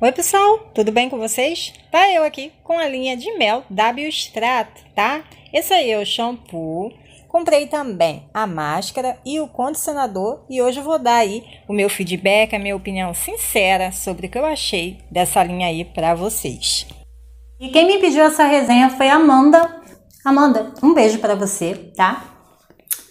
Oi pessoal, tudo bem com vocês? Tá eu aqui com a linha de mel da Biostrato, tá? Esse aí é o shampoo. Comprei também a máscara e o condicionador e hoje eu vou dar aí o meu feedback, a minha opinião sincera sobre o que eu achei dessa linha aí para vocês. E quem me pediu essa resenha foi a Amanda. Amanda, um beijo para você, tá?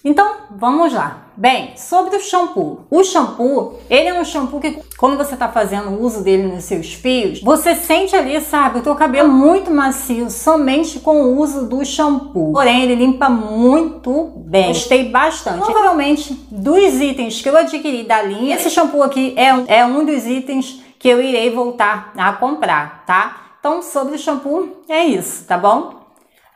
Então, vamos lá. Bem, sobre o shampoo. O shampoo, ele é um shampoo que quando você está fazendo o uso dele nos seus fios, você sente ali, sabe, o teu cabelo muito macio somente com o uso do shampoo. Porém, ele limpa muito bem. Gostei bastante. Provavelmente, dos itens que eu adquiri da linha, esse shampoo aqui é é um dos itens que eu irei voltar a comprar, tá? Então, sobre o shampoo, é isso, tá bom?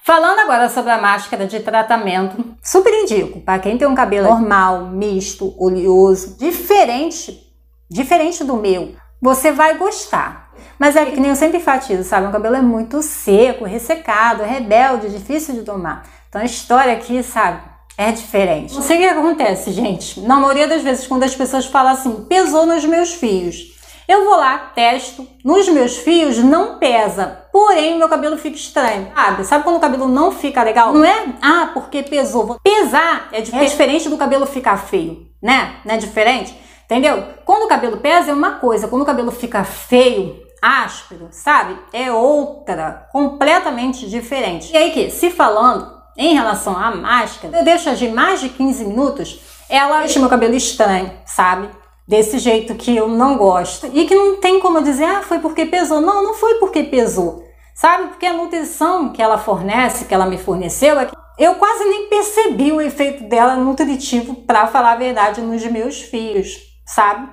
Falando agora sobre a máscara de tratamento, super indico para quem tem um cabelo normal, misto, oleoso, diferente, diferente do meu, você vai gostar. Mas é que nem eu sempre enfatizo, sabe? O cabelo é muito seco, ressecado, rebelde, difícil de tomar. Então a história aqui, sabe? É diferente. Não sei o que acontece, gente. Na maioria das vezes, quando as pessoas falam assim, pesou nos meus fios. Eu vou lá, testo, nos meus fios não pesa, porém meu cabelo fica estranho, sabe? Sabe quando o cabelo não fica legal? Não é, ah, porque pesou. Pesar é, é diferente do cabelo ficar feio, né? Não é diferente? Entendeu? Quando o cabelo pesa é uma coisa, quando o cabelo fica feio, áspero, sabe? É outra, completamente diferente. E aí que, se falando em relação à máscara, eu deixo agir mais de 15 minutos, ela deixa meu cabelo estranho, sabe? Desse jeito que eu não gosto. E que não tem como dizer, ah, foi porque pesou. Não, não foi porque pesou. Sabe? Porque a nutrição que ela fornece, que ela me forneceu, é eu quase nem percebi o efeito dela nutritivo, para falar a verdade, nos meus filhos, sabe?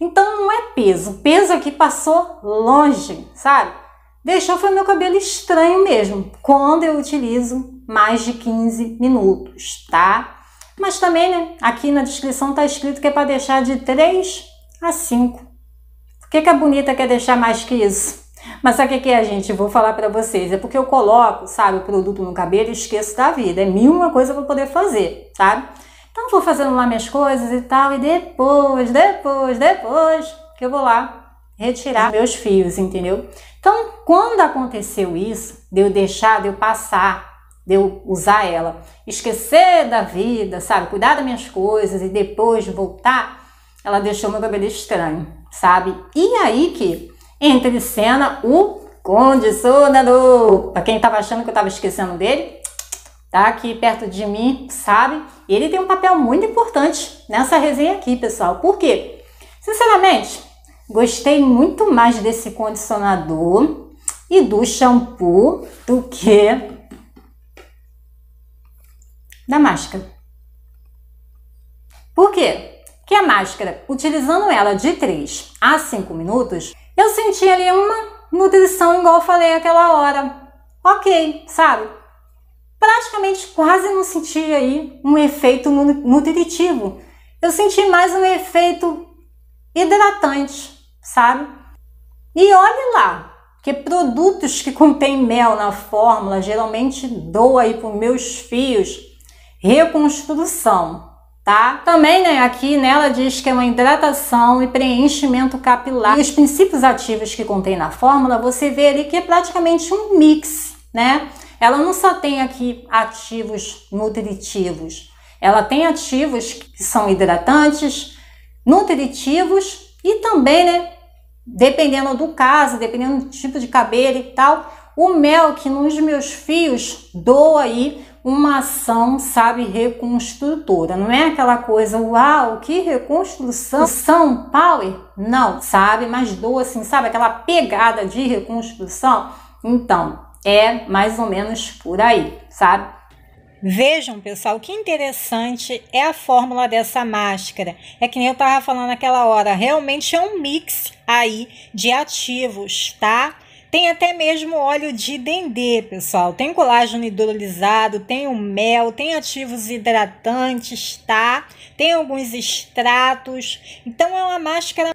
Então não é peso. Peso aqui passou longe, sabe? Deixou foi meu cabelo estranho mesmo, quando eu utilizo mais de 15 minutos, tá? Mas também, né, aqui na descrição tá escrito que é para deixar de 3 a 5. Por que, que a bonita quer deixar mais que isso? Mas sabe o que é, gente? Vou falar para vocês. É porque eu coloco, sabe, o produto no cabelo e esqueço da vida. É mil uma coisa para poder fazer, sabe? Então vou fazendo lá minhas coisas e tal. E depois, depois, depois, que eu vou lá retirar meus fios, entendeu? Então, quando aconteceu isso, de eu deixar, de eu passar de eu usar ela, esquecer da vida, sabe? Cuidar das minhas coisas e depois voltar, ela deixou meu cabelo estranho, sabe? E aí que entra em cena o condicionador. Para quem estava achando que eu estava esquecendo dele, tá aqui perto de mim, sabe? Ele tem um papel muito importante nessa resenha aqui, pessoal. Por quê? Sinceramente, gostei muito mais desse condicionador e do shampoo do que da máscara. Por quê? Que a máscara, utilizando ela de 3 a 5 minutos, eu senti ali uma nutrição igual eu falei aquela hora. Ok, sabe? Praticamente quase não senti aí um efeito nutritivo. Eu senti mais um efeito hidratante, sabe? E olhe lá, que produtos que contêm mel na fórmula geralmente dou aí para meus fios reconstrução, tá? Também, né, aqui nela diz que é uma hidratação e preenchimento capilar. E os princípios ativos que contém na fórmula, você vê ali que é praticamente um mix, né? Ela não só tem aqui ativos nutritivos, ela tem ativos que são hidratantes, nutritivos e também, né, dependendo do caso, dependendo do tipo de cabelo e tal, o mel que nos meus fios doa aí uma ação, sabe, reconstrutora. Não é aquela coisa, uau, que reconstrução, São Power? Não, sabe, mas doa assim, sabe, aquela pegada de reconstrução. Então, é mais ou menos por aí, sabe? Vejam, pessoal, que interessante é a fórmula dessa máscara. É que nem eu tava falando naquela hora, realmente é um mix aí de ativos, tá? Tem até mesmo óleo de dendê, pessoal. Tem colágeno hidrolisado, tem o mel, tem ativos hidratantes, tá? Tem alguns extratos. Então é uma máscara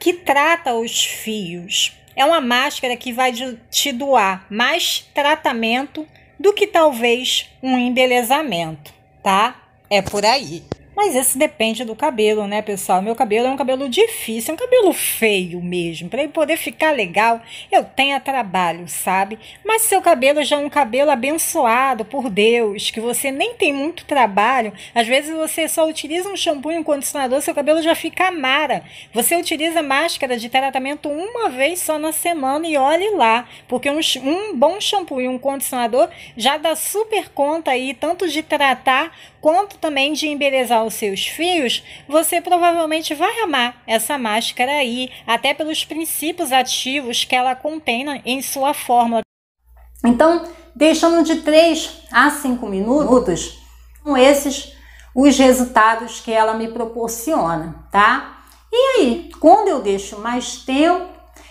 que trata os fios. É uma máscara que vai te doar mais tratamento do que talvez um embelezamento, tá? É por aí. Mas isso depende do cabelo, né, pessoal? Meu cabelo é um cabelo difícil, é um cabelo feio mesmo. Para ele poder ficar legal, eu tenho trabalho, sabe? Mas seu cabelo já é um cabelo abençoado por Deus, que você nem tem muito trabalho. Às vezes você só utiliza um shampoo e um condicionador, seu cabelo já fica amara. Você utiliza máscara de tratamento uma vez só na semana e olhe lá, porque um, um bom shampoo e um condicionador já dá super conta aí, tanto de tratar quanto também de embelezar os seus fios, você provavelmente vai amar essa máscara aí, até pelos princípios ativos que ela contém em sua fórmula. Então, deixando de 3 a 5 minutos, são esses os resultados que ela me proporciona, tá? E aí, quando eu deixo mais tempo,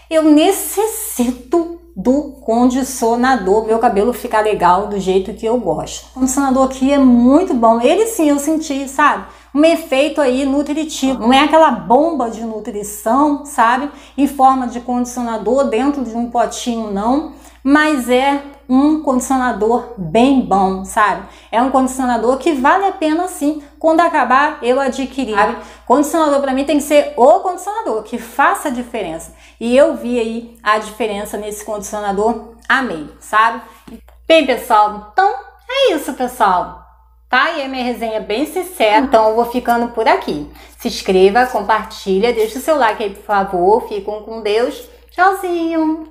eu necessito do condicionador, meu cabelo ficar legal do jeito que eu gosto. O condicionador aqui é muito bom. Ele sim eu senti, sabe? Um efeito aí nutritivo. Não é aquela bomba de nutrição, sabe? Em forma de condicionador dentro de um potinho, não. Mas é um condicionador bem bom, sabe? É um condicionador que vale a pena sim. Quando acabar, eu adquirir. Sabe? Condicionador para mim tem que ser o condicionador que faça a diferença. E eu vi aí a diferença nesse condicionador, amei, sabe? Bem, pessoal, então é isso, pessoal. Tá? E a minha resenha é bem sincera, então eu vou ficando por aqui. Se inscreva, compartilha, deixa o seu like aí, por favor. Fiquem com Deus. Tchauzinho!